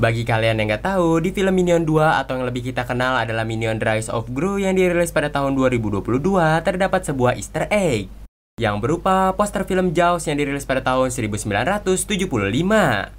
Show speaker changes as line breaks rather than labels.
Bagi kalian yang nggak tahu, di film Minion 2 atau yang lebih kita kenal adalah Minion Rise of Gru yang dirilis pada tahun 2022 terdapat sebuah easter egg yang berupa poster film Jaws yang dirilis pada tahun 1975.